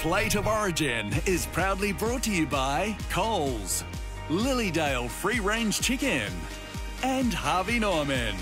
Plate of Origin is proudly brought to you by Coles, Lilydale Free Range Chicken, and Harvey Norman.